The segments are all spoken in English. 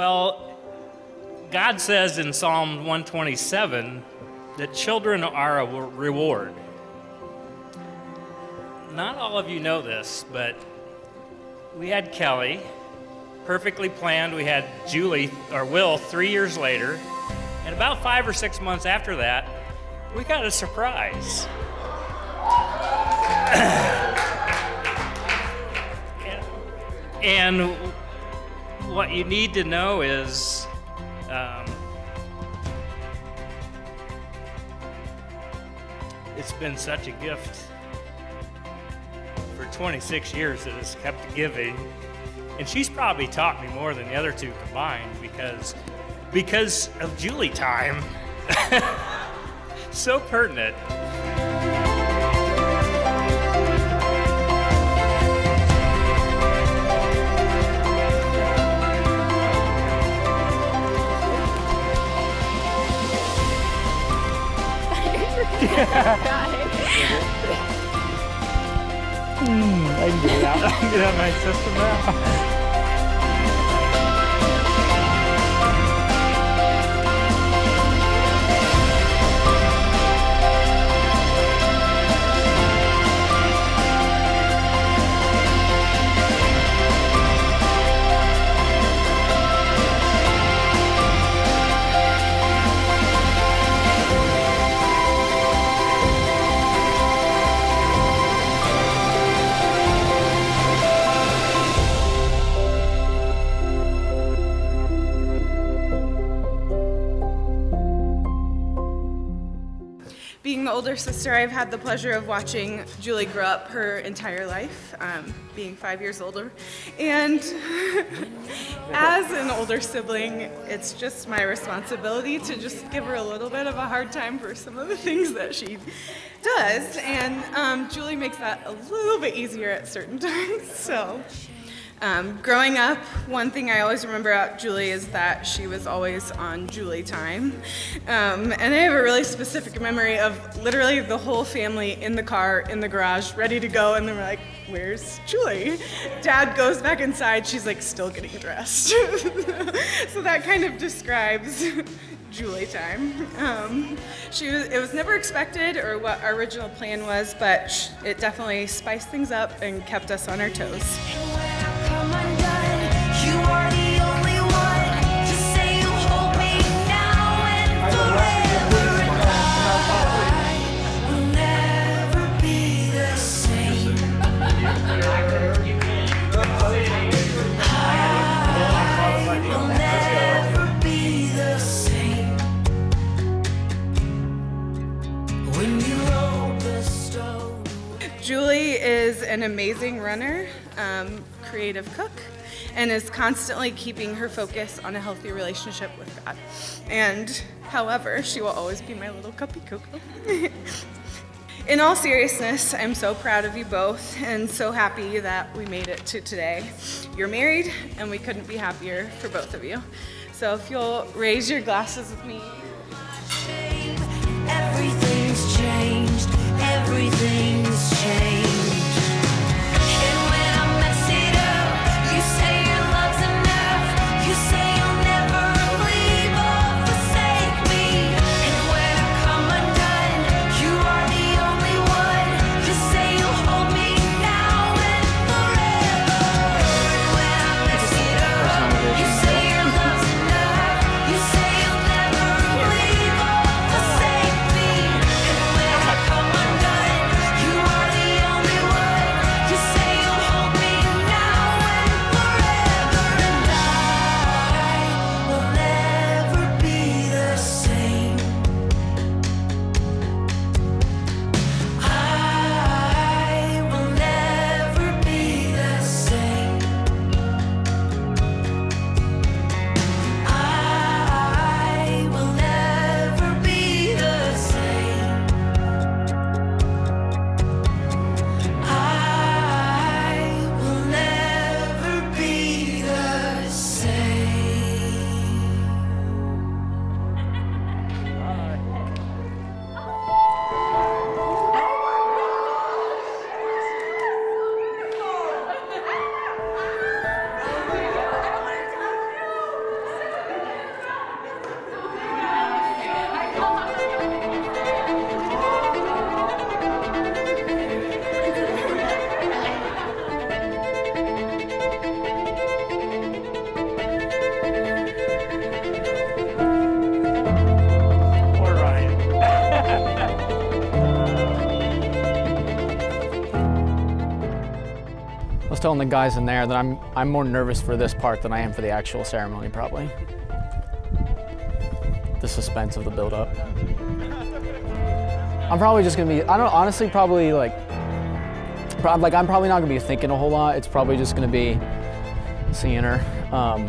Well, God says in Psalm 127 that children are a reward. Not all of you know this, but we had Kelly, perfectly planned. We had Julie, or Will, three years later. And about five or six months after that, we got a surprise. and what you need to know is um, it's been such a gift for 26 years that has kept giving. And she's probably taught me more than the other two combined because because of Julie time. so pertinent. Hmm, I can get it out. I can get out of my system now. older sister, I've had the pleasure of watching Julie grow up her entire life, um, being five years older. And as an older sibling, it's just my responsibility to just give her a little bit of a hard time for some of the things that she does. And um, Julie makes that a little bit easier at certain times. So. Um, growing up, one thing I always remember about Julie is that she was always on Julie time. Um, and I have a really specific memory of literally the whole family in the car, in the garage, ready to go, and then we're like, where's Julie? Dad goes back inside, she's like still getting dressed. so that kind of describes Julie time. Um, she was, it was never expected or what our original plan was, but it definitely spiced things up and kept us on our toes. Amazing runner, um, creative cook, and is constantly keeping her focus on a healthy relationship with God. And however, she will always be my little cuppy cocoa. In all seriousness, I'm so proud of you both and so happy that we made it to today. You're married, and we couldn't be happier for both of you. So if you'll raise your glasses with me. Everything's changed, telling the guys in there that I'm I'm more nervous for this part than I am for the actual ceremony, probably. The suspense of the build-up. I'm probably just gonna be. I don't honestly probably like. Like I'm probably not gonna be thinking a whole lot. It's probably just gonna be seeing her um,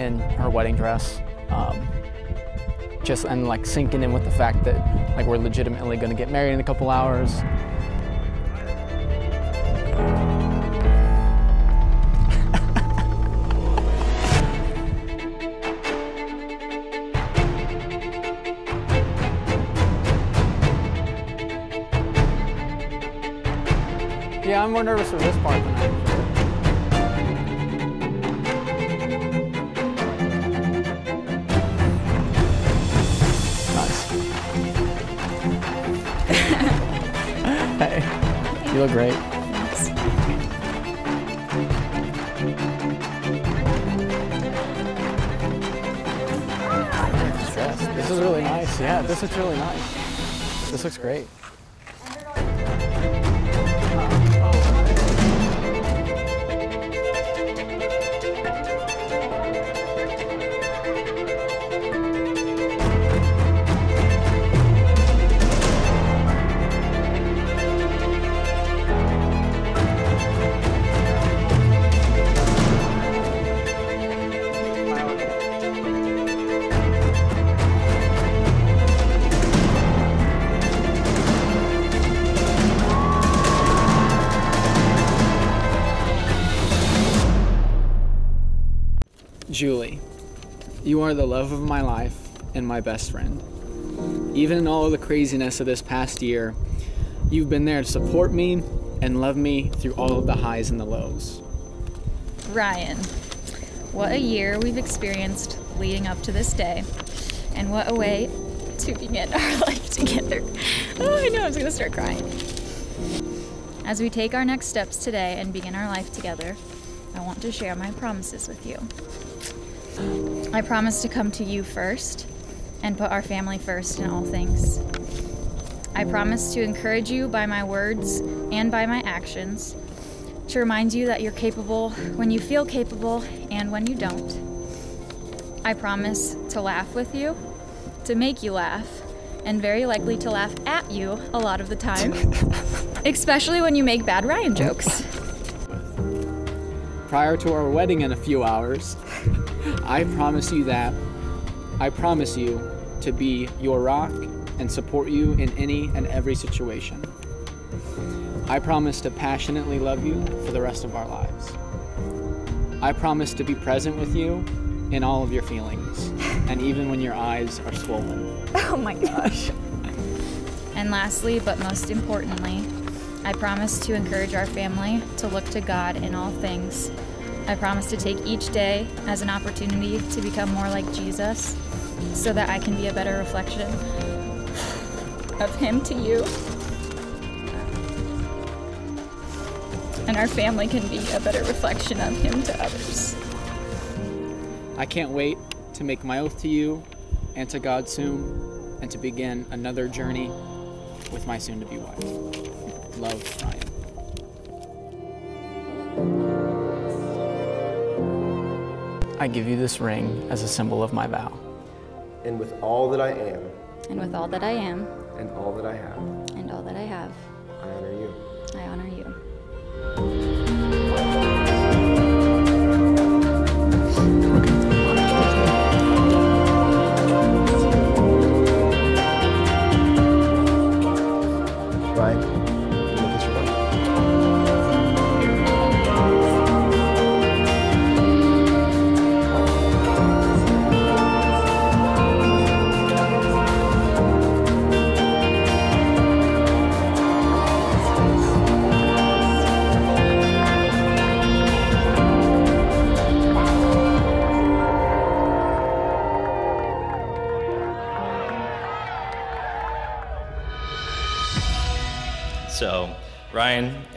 in her wedding dress. Um, just and like sinking in with the fact that like we're legitimately gonna get married in a couple hours. Yeah, I'm more nervous for this part than I am Nice. hey, you look great. This is really nice. Yeah, this looks really nice. This looks great. Julie, you are the love of my life and my best friend. Even in all of the craziness of this past year, you've been there to support me and love me through all of the highs and the lows. Ryan, what a year we've experienced leading up to this day, and what a way to begin our life together. Oh, I know I was gonna start crying. As we take our next steps today and begin our life together, I want to share my promises with you. I promise to come to you first and put our family first in all things. I promise to encourage you by my words and by my actions, to remind you that you're capable when you feel capable and when you don't. I promise to laugh with you, to make you laugh, and very likely to laugh at you a lot of the time, especially when you make bad Ryan jokes. Prior to our wedding in a few hours, I promise you that I promise you to be your rock and support you in any and every situation. I promise to passionately love you for the rest of our lives. I promise to be present with you in all of your feelings, and even when your eyes are swollen. Oh my gosh. And lastly, but most importantly, I promise to encourage our family to look to God in all things. I promise to take each day as an opportunity to become more like Jesus so that I can be a better reflection of Him to you. And our family can be a better reflection of Him to others. I can't wait to make my oath to you and to God soon, and to begin another journey with my soon to be wife. Love, Ryan. I give you this ring as a symbol of my vow. and with all that I am And with all that I am and all that I have, and all that I have, I honor you. I honor you.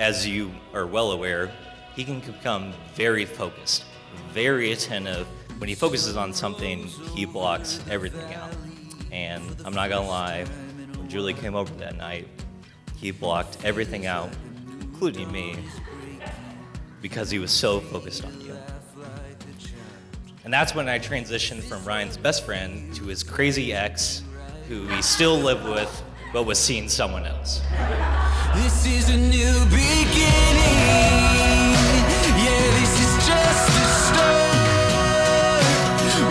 As you are well aware, he can become very focused, very attentive. When he focuses on something, he blocks everything out. And I'm not gonna lie, when Julie came over that night, he blocked everything out, including me, because he was so focused on you. And that's when I transitioned from Ryan's best friend to his crazy ex, who he still lived with, but was seeing someone else. This is a new beginning. Yeah, this is just a start.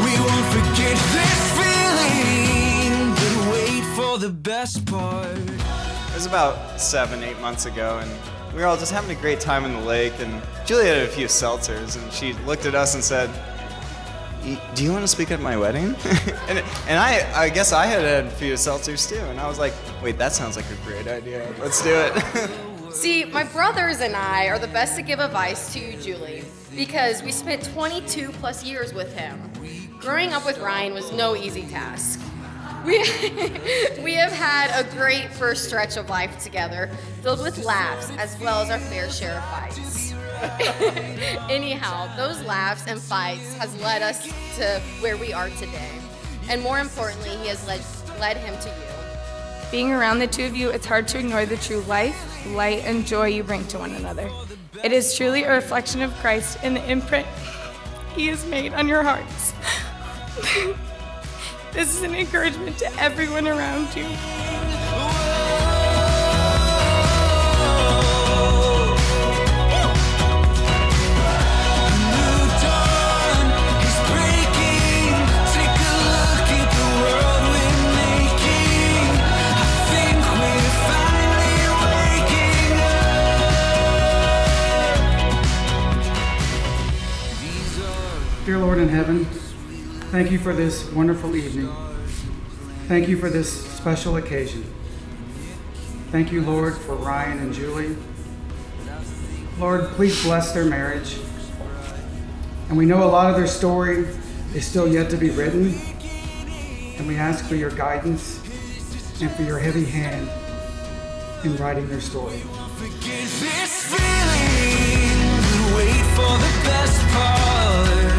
We won't forget this feeling, but wait for the best part. It was about seven, eight months ago, and we were all just having a great time in the lake. And Julia had a few seltzers, and she looked at us and said, "Y- "Do you want to speak at my wedding?" and and I, I guess I had had a few seltzers too, and I was like, "Wait, that sounds like a great idea. Let's do it." See, my brothers and I are the best to give advice to Julie because we spent 22 plus years with him. Growing up with Ryan was no easy task. We, we have had a great first stretch of life together, filled with laughs as well as our fair share of fights. Anyhow, those laughs and fights has led us to where we are today. And more importantly, he has led, led him to you. Being around the two of you, it's hard to ignore the true life, light, and joy you bring to one another. It is truly a reflection of Christ and the imprint He has made on your hearts. this is an encouragement to everyone around you. Thank you for this wonderful evening. Thank you for this special occasion. Thank you, Lord, for Ryan and Julie. Lord, please bless their marriage. And we know a lot of their story is still yet to be written. And we ask for your guidance and for your heavy hand in writing their story. Wait for the best part.